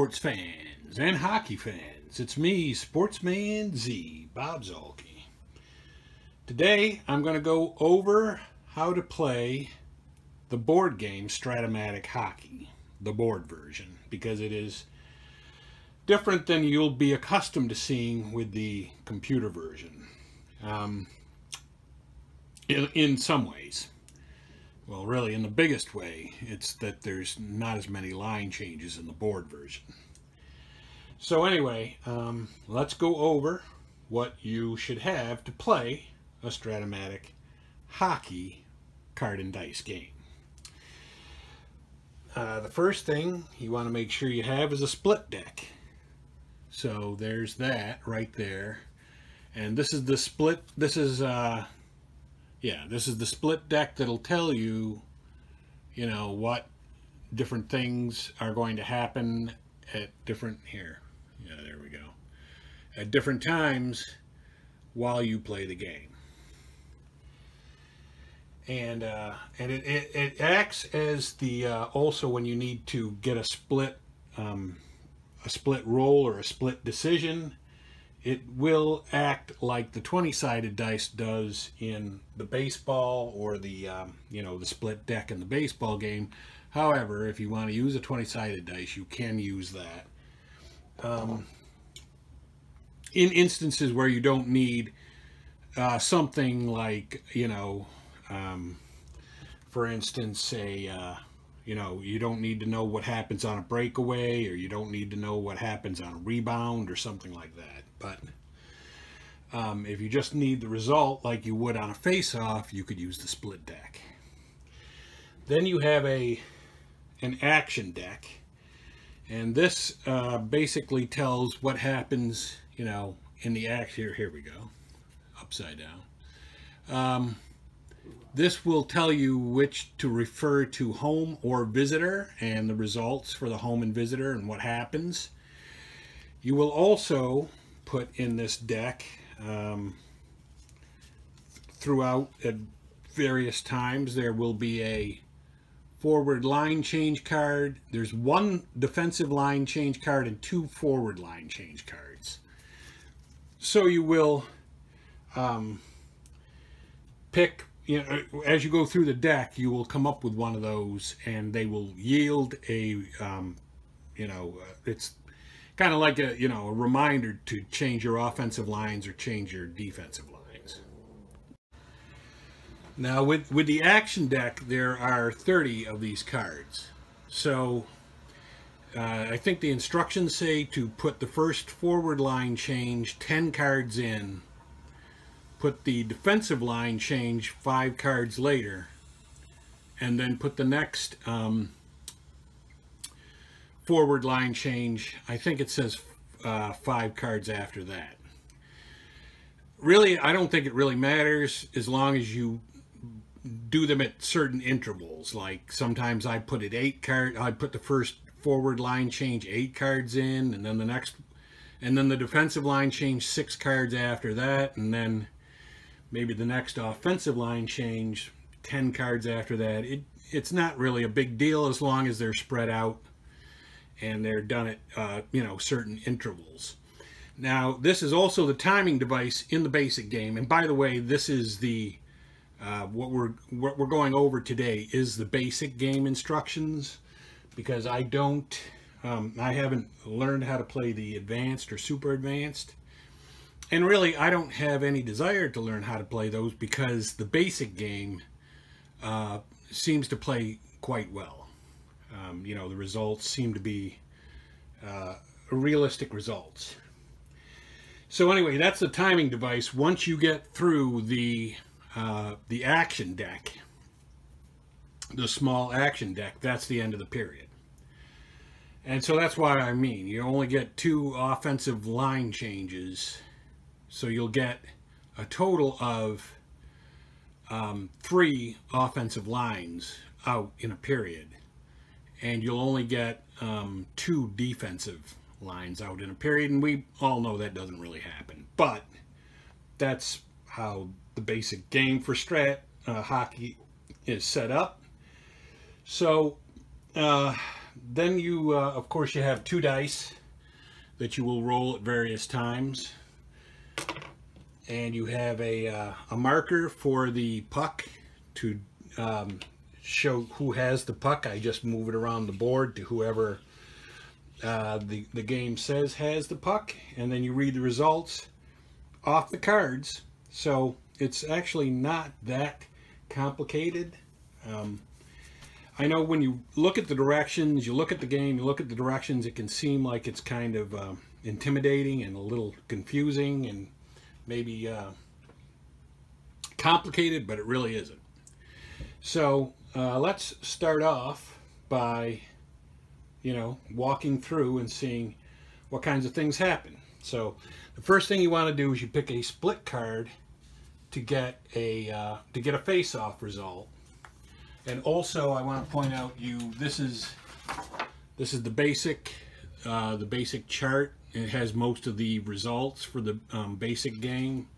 Sports fans and hockey fans. It's me, Sportsman Z, Bob Zuhlke. Today, I'm going to go over how to play the board game Strat-O-Matic Hockey, the board version, because it is different than you'll be accustomed to seeing with the computer version. Um, in, in some ways. Well, really, in the biggest way, it's that there's not as many line changes in the board version. So anyway, um, let's go over what you should have to play a Strat-O-Matic hockey card and dice game. Uh, the first thing you want to make sure you have is a split deck. So there's that right there. And this is the split, this is uh, yeah, this is the split deck that'll tell you, you know, what different things are going to happen at different, here, yeah, there we go, at different times while you play the game. And, uh, and it, it, it acts as the, uh, also when you need to get a split, um, a split roll or a split decision, it will act like the 20-sided dice does in the baseball or the um, you know the split deck in the baseball game. However if you want to use a 20-sided dice you can use that. Um, in instances where you don't need uh, something like you know um, for instance a uh, you know you don't need to know what happens on a breakaway or you don't need to know what happens on a rebound or something like that but um, if you just need the result like you would on a face-off, you could use the split deck. Then you have a an action deck. And this uh, basically tells what happens, you know, in the act here. Here we go, upside down. Um, this will tell you which to refer to home or visitor and the results for the home and visitor and what happens. You will also put in this deck um, throughout at various times. There will be a forward line change card. There's one defensive line change card and two forward line change cards. So you will um, pick, you know, as you go through the deck, you will come up with one of those and they will yield a, um, you know, uh, it's kind of like a you know a reminder to change your offensive lines or change your defensive lines. Now with with the action deck, there are 30 of these cards. So uh, I think the instructions say to put the first forward line change 10 cards in, put the defensive line change five cards later, and then put the next um, forward line change. I think it says uh, five cards after that. Really, I don't think it really matters as long as you do them at certain intervals. Like sometimes I put it eight card. I put the first forward line change eight cards in, and then the next, and then the defensive line change six cards after that, and then maybe the next offensive line change 10 cards after that. It It's not really a big deal as long as they're spread out and they're done at uh, you know certain intervals. Now this is also the timing device in the basic game, and by the way, this is the uh, what we're what we're going over today is the basic game instructions because I don't um, I haven't learned how to play the advanced or super advanced. And really, I don't have any desire to learn how to play those because the basic game uh, seems to play quite well. Um, you know, the results seem to be uh, realistic results. So anyway, that's the timing device. Once you get through the uh, the action deck, the small action deck, that's the end of the period. And so that's why I mean, you only get two offensive line changes. So you'll get a total of um, three offensive lines out in a period and you'll only get um, two defensive lines out in a period, and we all know that doesn't really happen. But that's how the basic game for strat uh, hockey is set up. So uh, then you, uh, of course, you have two dice that you will roll at various times. And you have a, uh, a marker for the puck to um, show who has the puck. I just move it around the board to whoever uh, the, the game says has the puck. And then you read the results off the cards. So it's actually not that complicated. Um, I know when you look at the directions, you look at the game, you look at the directions, it can seem like it's kind of uh, intimidating and a little confusing and maybe uh, complicated, but it really isn't. So uh, let's start off by, you know, walking through and seeing what kinds of things happen. So the first thing you want to do is you pick a split card to get a uh, to get a face-off result. And also, I want to point out you this is this is the basic uh, the basic chart. It has most of the results for the um, basic game,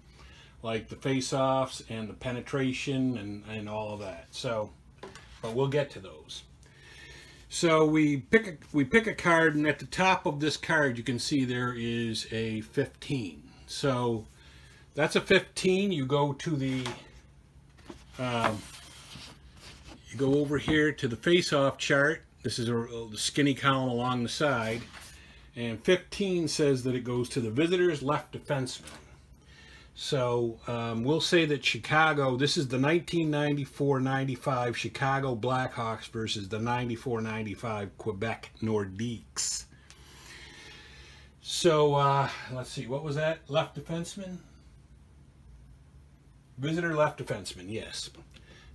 like the face-offs and the penetration and and all of that. So, but we'll get to those. So we pick a, we pick a card, and at the top of this card, you can see there is a 15. So that's a 15. You go to the um, you go over here to the face-off chart. This is a, a skinny column along the side. And 15 says that it goes to the visitor's left defenseman. So um, we'll say that Chicago, this is the 1994-95 Chicago Blackhawks versus the 94-95 Quebec Nordiques. So uh, let's see, what was that? Left defenseman? Visitor left defenseman, yes.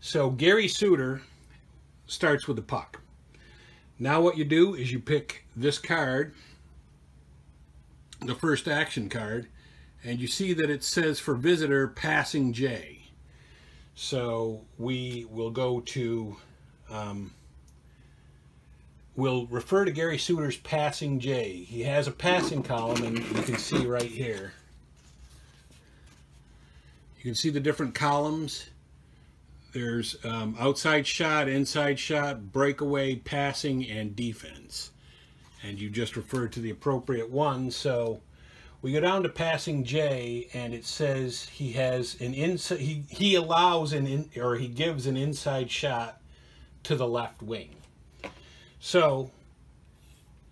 So Gary Suter starts with the puck. Now what you do is you pick this card, the first action card, and you see that it says for visitor passing J. So we will go to, um, we'll refer to Gary Suter's passing J. He has a passing column and you can see right here. You can see the different columns. There's um, outside shot, inside shot, breakaway, passing, and defense. And you just refer to the appropriate one. So we go down to passing J, and it says he has an inside. He he allows an in, or he gives an inside shot to the left wing. So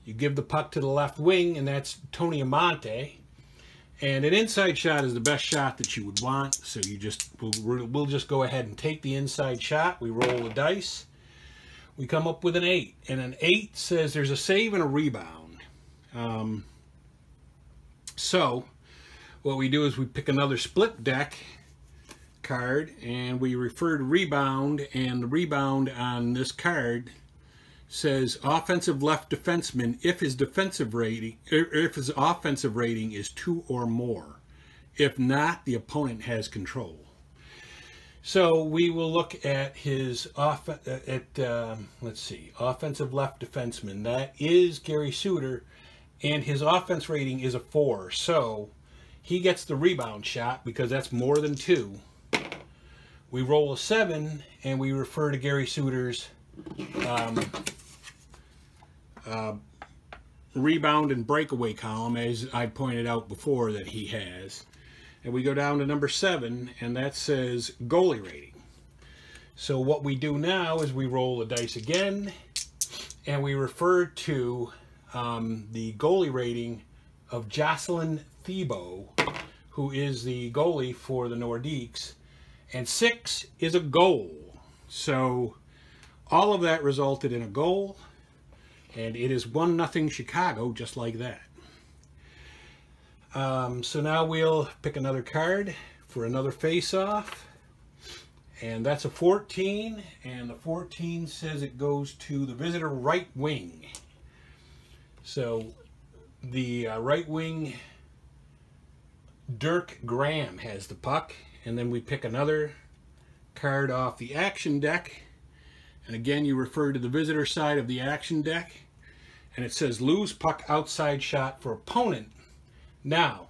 you give the puck to the left wing, and that's Tony Amonte. And an inside shot is the best shot that you would want. So you just we'll, we'll just go ahead and take the inside shot. We roll the dice. We come up with an eight, and an eight says there's a save and a rebound. Um, so what we do is we pick another split deck card and we refer to rebound and the rebound on this card says offensive left defenseman if his defensive rating if his offensive rating is two or more. If not the opponent has control. So we will look at his off at um, let's see offensive left defenseman. That is Gary Suter and his offense rating is a four. So he gets the rebound shot because that's more than two. We roll a seven and we refer to Gary Suter's um, uh, rebound and breakaway column as I pointed out before that he has. And we go down to number seven and that says goalie rating. So what we do now is we roll the dice again and we refer to um, the goalie rating of Jocelyn Thibault, who is the goalie for the Nordiques, and six is a goal. So all of that resulted in a goal, and it is one nothing Chicago, just like that. Um, so now we'll pick another card for another face-off. And that's a 14, and the 14 says it goes to the visitor right wing. So the uh, right wing, Dirk Graham has the puck. And then we pick another card off the action deck. And again, you refer to the visitor side of the action deck. And it says lose puck outside shot for opponent. Now,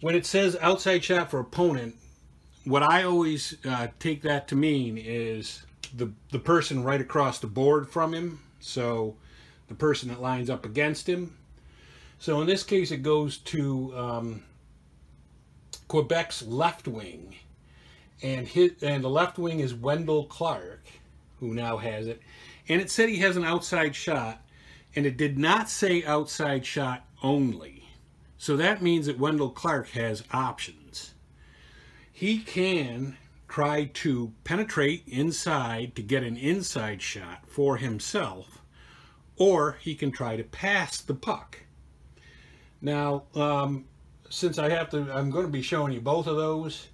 when it says outside shot for opponent, what I always uh, take that to mean is the, the person right across the board from him. So the person that lines up against him. So in this case, it goes to um, Quebec's left wing, and his and the left wing is Wendel Clark, who now has it, and it said he has an outside shot, and it did not say outside shot only. So that means that Wendel Clark has options. He can try to penetrate inside to get an inside shot for himself, or he can try to pass the puck. Now, um, since I have to, I'm going to be showing you both of those,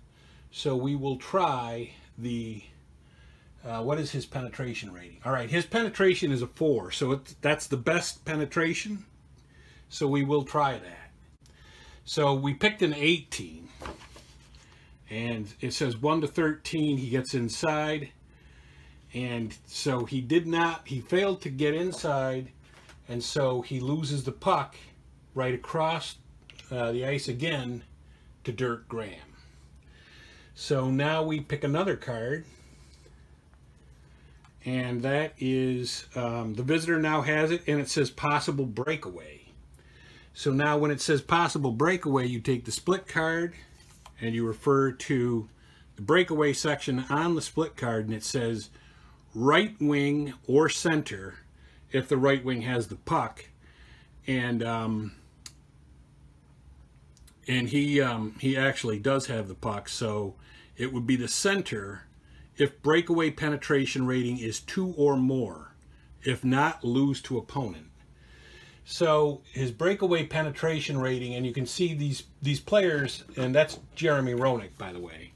so we will try the, uh, what is his penetration rating? All right, his penetration is a 4, so that's the best penetration, so we will try that. So we picked an 18, and it says 1 to 13, he gets inside, and so he did not, he failed to get inside, and so he loses the puck, right across uh, the ice again to Dirk Graham. So now we pick another card. And that is, um, the visitor now has it and it says possible breakaway. So now when it says possible breakaway, you take the split card and you refer to the breakaway section on the split card and it says right wing or center if the right wing has the puck. And um, and he um, he actually does have the puck, so it would be the center if breakaway penetration rating is two or more. If not, lose to opponent. So his breakaway penetration rating, and you can see these these players, and that's Jeremy Roenick, by the way.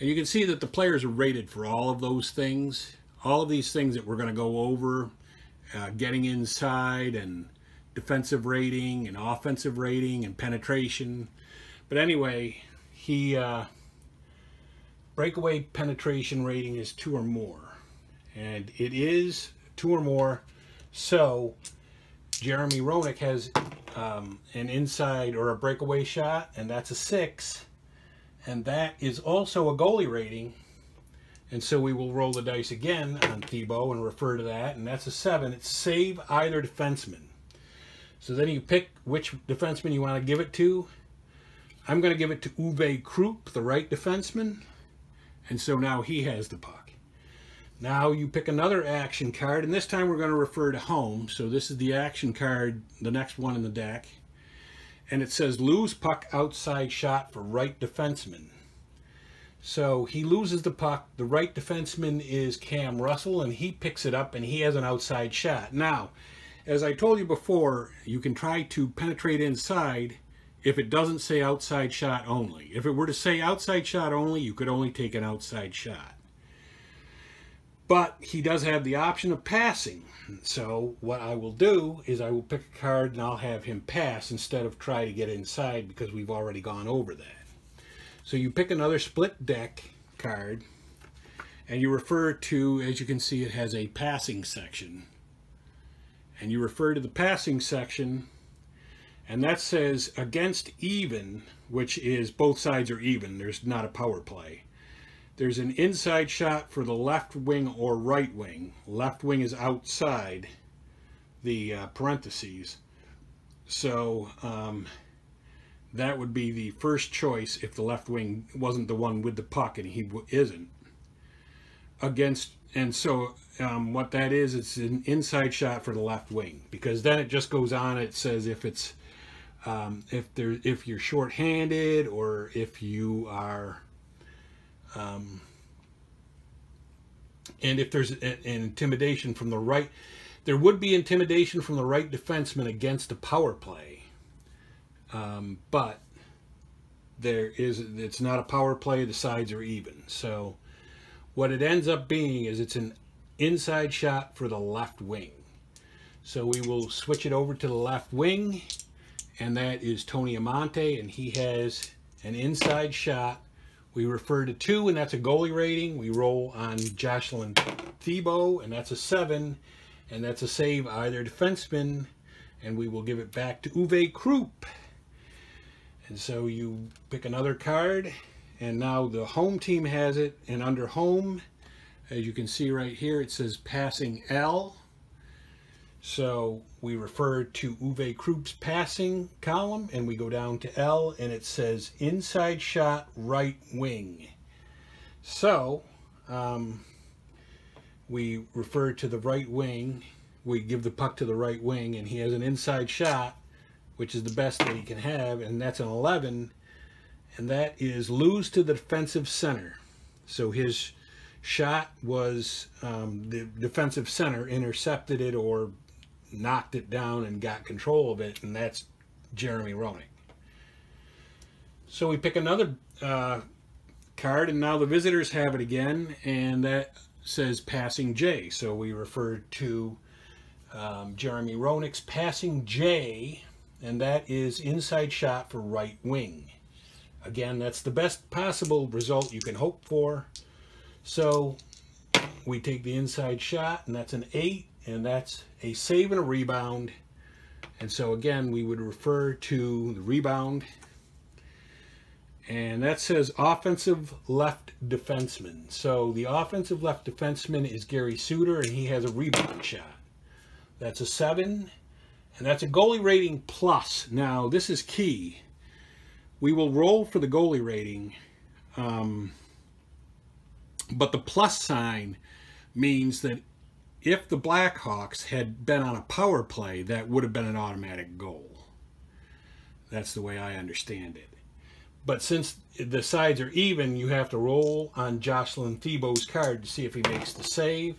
And you can see that the players are rated for all of those things, all of these things that we're going to go over, uh, getting inside and defensive rating and offensive rating and penetration. But anyway, he uh, breakaway penetration rating is two or more, and it is two or more. So Jeremy Roenick has um, an inside or a breakaway shot, and that's a six, and that is also a goalie rating. And so we will roll the dice again on Thibault and refer to that, and that's a seven. It's save either defenseman. So then you pick which defenseman you want to give it to. I'm going to give it to Uwe Krupp, the right defenseman. And so now he has the puck. Now you pick another action card, and this time we're going to refer to home. So this is the action card, the next one in the deck. And it says lose puck outside shot for right defenseman. So he loses the puck. The right defenseman is Cam Russell, and he picks it up, and he has an outside shot. Now, as I told you before, you can try to penetrate inside if it doesn't say outside shot only. If it were to say outside shot only, you could only take an outside shot. But he does have the option of passing. So what I will do is I will pick a card and I'll have him pass instead of try to get inside because we've already gone over that. So you pick another split deck card and you refer to, as you can see, it has a passing section. And you refer to the passing section and that says against even which is both sides are even. There's not a power play. There's an inside shot for the left wing or right wing. Left wing is outside the uh, parentheses. So um, that would be the first choice if the left wing wasn't the one with the puck and he isn't against and so um, what that is, it's an inside shot for the left wing because then it just goes on. It says if it's um, if there if you're short-handed or if you are um, and if there's an intimidation from the right, there would be intimidation from the right defenseman against a power play, um, but there is it's not a power play. The sides are even, so what it ends up being is it's an inside shot for the left wing. So we will switch it over to the left wing, and that is Tony Amonte, and he has an inside shot. We refer to two, and that's a goalie rating. We roll on Jocelyn Thibault, and that's a seven, and that's a save either defenseman, and we will give it back to Uwe Krupp. And so you pick another card, and now the home team has it, and under home, as you can see right here, it says passing L. So we refer to Uwe Krupp's passing column and we go down to L and it says inside shot right wing. So um, we refer to the right wing, we give the puck to the right wing and he has an inside shot which is the best that he can have and that's an 11 and that is lose to the defensive center. So his shot was um, the defensive center intercepted it or knocked it down and got control of it, and that's Jeremy Roenick. So we pick another uh, card, and now the visitors have it again, and that says passing J. So we refer to um, Jeremy Roenick's passing J, and that is inside shot for right wing. Again, that's the best possible result you can hope for. So we take the inside shot, and that's an 8, and that's a save and a rebound. And so again, we would refer to the rebound. And that says offensive left defenseman. So the offensive left defenseman is Gary Suter, and he has a rebound shot. That's a 7, and that's a goalie rating plus. Now, this is key. We will roll for the goalie rating, um, but the plus sign means that if the Blackhawks had been on a power play, that would have been an automatic goal. That's the way I understand it. But since the sides are even, you have to roll on Jocelyn Thibault's card to see if he makes the save.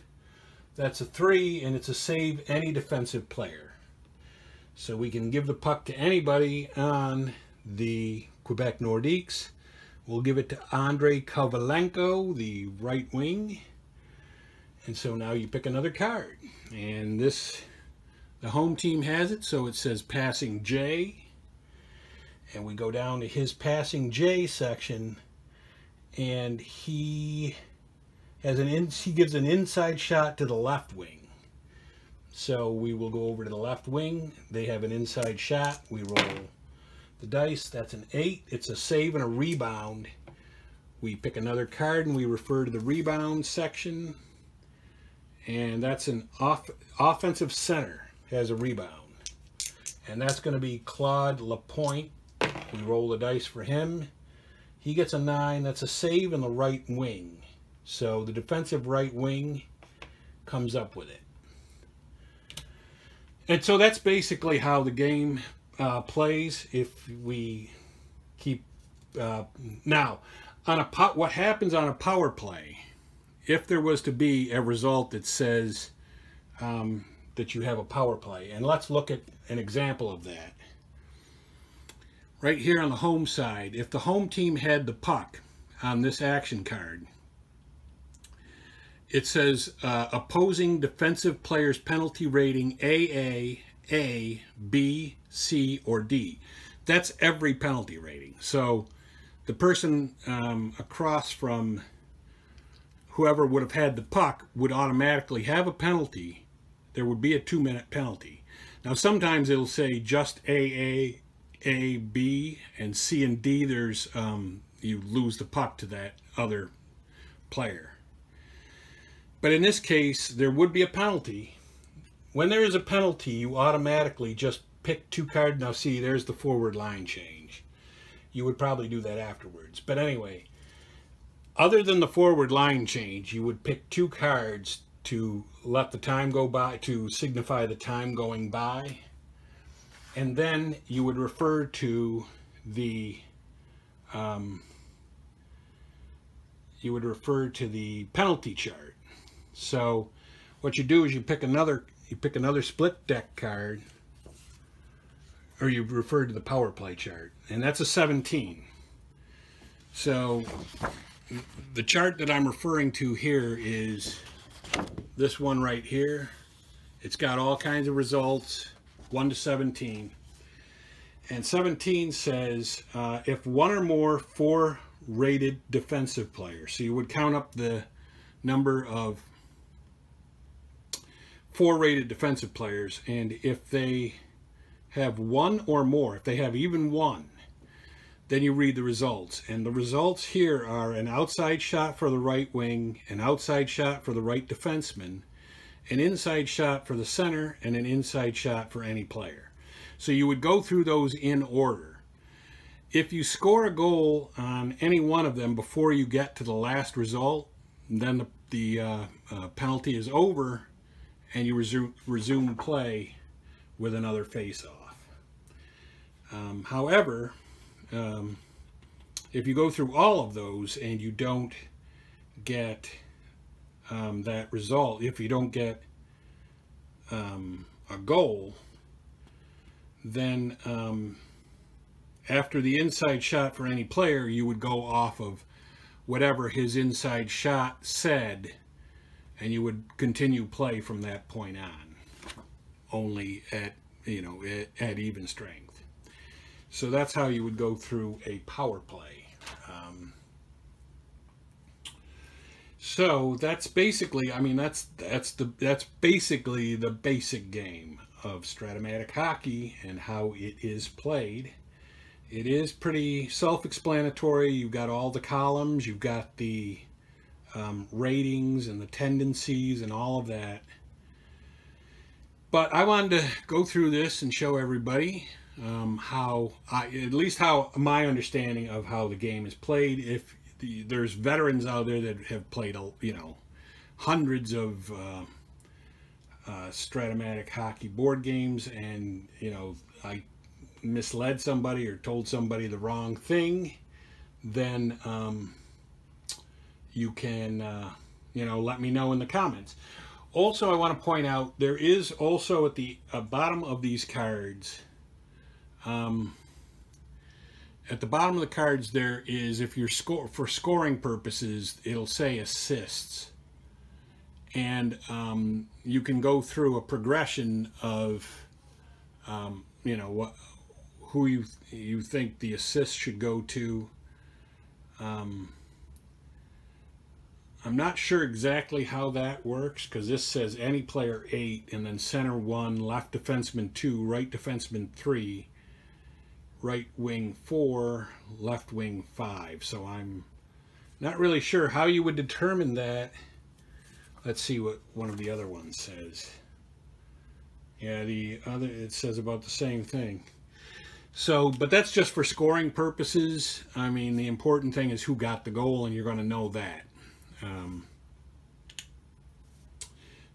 That's a three, and it's a save any defensive player. So we can give the puck to anybody on the Quebec Nordiques. We'll give it to Andrei Kovalenko, the right wing. And so now you pick another card. And this, the home team has it, so it says passing J. And we go down to his passing J section, and he has an in, he gives an inside shot to the left wing. So we will go over to the left wing. They have an inside shot. We roll the dice. That's an 8. It's a save and a rebound. We pick another card and we refer to the rebound section and that's an off offensive center has a rebound. And that's going to be Claude Lapointe. We roll the dice for him. He gets a 9. That's a save in the right wing. So the defensive right wing comes up with it. And so that's basically how the game uh, plays if we keep... Uh, now, on a pot what happens on a power play if there was to be a result that says um, that you have a power play, and let's look at an example of that. Right here on the home side, if the home team had the puck on this action card, it says uh, opposing defensive players penalty rating AA, A, B, C, or D. That's every penalty rating. So the person um, across from whoever would have had the puck would automatically have a penalty. There would be a two minute penalty. Now, sometimes it'll say just AA, A, B, and C and D. There's, um, you lose the puck to that other player. But in this case, there would be a penalty. When there is a penalty, you automatically just pick two cards. Now, see, there's the forward line change. You would probably do that afterwards. But anyway, other than the forward line change, you would pick two cards to let the time go by, to signify the time going by. And then you would refer to the, um, you would refer to the penalty chart. So what you do is you pick another, you pick another split deck card, or you refer to the power play chart, and that's a 17. So the chart that I'm referring to here is this one right here. It's got all kinds of results, 1 to 17. And 17 says uh, if one or more four rated defensive players. So you would count up the number of four rated defensive players. And if they have one or more, if they have even one, then you read the results. And the results here are an outside shot for the right wing, an outside shot for the right defenseman, an inside shot for the center, and an inside shot for any player. So you would go through those in order. If you score a goal on any one of them before you get to the last result, then the, the uh, uh, penalty is over and you resume, resume play with another face-off. Um, however, um, if you go through all of those and you don't get um, that result, if you don't get um, a goal, then um, after the inside shot for any player, you would go off of whatever his inside shot said, and you would continue play from that point on, only at, you know, at, at even strength. So that's how you would go through a power play. Um, so that's basically, I mean, that's that's the that's basically the basic game of Strat-O-Matic hockey and how it is played. It is pretty self-explanatory. You've got all the columns, you've got the um, ratings and the tendencies and all of that. But I wanted to go through this and show everybody um, how, I, at least how my understanding of how the game is played. If the, there's veterans out there that have played, you know, hundreds of uh, uh, Strat-O-Matic hockey board games, and you know, I misled somebody or told somebody the wrong thing, then um, you can, uh, you know, let me know in the comments. Also, I want to point out there is also at the uh, bottom of these cards um, at the bottom of the cards there is, if you're score for scoring purposes, it'll say assists. And um, you can go through a progression of, um, you know, what, who you you think the assist should go to. Um, I'm not sure exactly how that works because this says any player 8 and then center 1, left defenseman 2, right defenseman 3 right wing four, left wing five. So I'm not really sure how you would determine that. Let's see what one of the other ones says. Yeah, the other, it says about the same thing. So, but that's just for scoring purposes. I mean, the important thing is who got the goal, and you're going to know that. Um,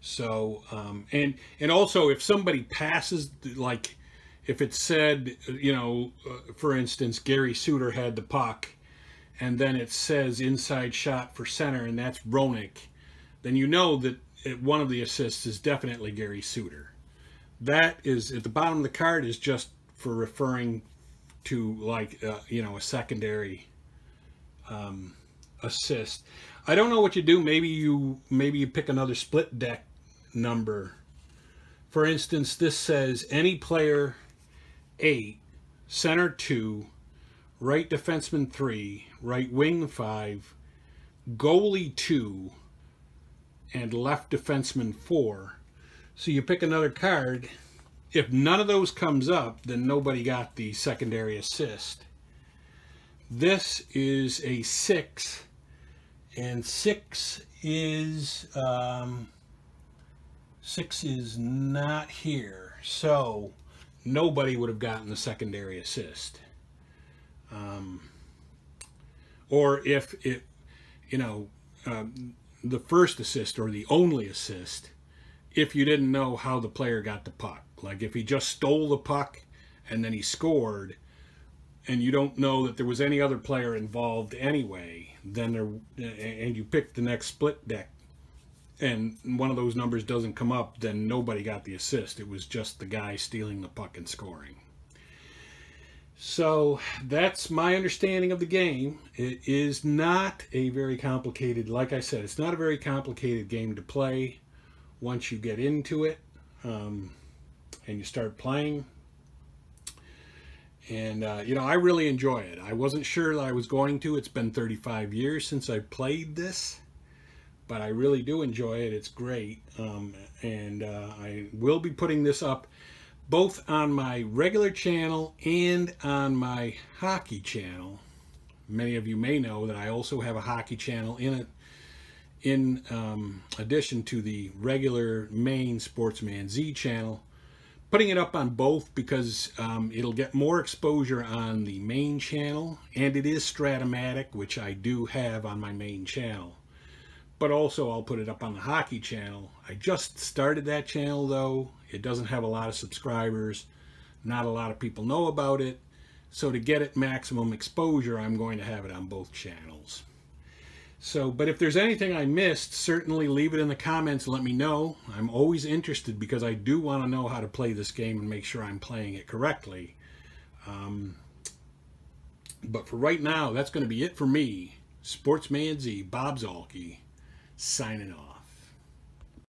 so, um, and and also if somebody passes, like if it said, you know, uh, for instance, Gary Suter had the puck, and then it says inside shot for center, and that's Roenick, then you know that it, one of the assists is definitely Gary Suter. That is, at the bottom of the card is just for referring to like, uh, you know, a secondary um, assist. I don't know what you do. Maybe you, maybe you pick another split deck number. For instance, this says any player eight, center two, right defenseman three, right wing five, goalie two, and left defenseman four. So you pick another card. If none of those comes up, then nobody got the secondary assist. This is a six, and six is um, six is not here. So nobody would have gotten the secondary assist. Um, or if it, you know, um, the first assist or the only assist, if you didn't know how the player got the puck. Like if he just stole the puck and then he scored, and you don't know that there was any other player involved anyway, then there, and you pick the next split deck and one of those numbers doesn't come up, then nobody got the assist. It was just the guy stealing the puck and scoring. So that's my understanding of the game. It is not a very complicated, like I said, it's not a very complicated game to play once you get into it um, and you start playing. And, uh, you know, I really enjoy it. I wasn't sure that I was going to. It's been 35 years since I played this but I really do enjoy it. It's great. Um, and uh, I will be putting this up both on my regular channel and on my hockey channel. Many of you may know that I also have a hockey channel in it in um, addition to the regular main Sportsman Z channel. Putting it up on both because um, it'll get more exposure on the main channel and it is Strat-O-Matic, which I do have on my main channel. But also I'll put it up on the hockey channel. I just started that channel though. It doesn't have a lot of subscribers. Not a lot of people know about it. So to get it maximum exposure, I'm going to have it on both channels. So, but if there's anything I missed, certainly leave it in the comments let me know. I'm always interested because I do want to know how to play this game and make sure I'm playing it correctly. Um, but for right now, that's going to be it for me. Sportsman Z, Bob Zuhlke, signing off.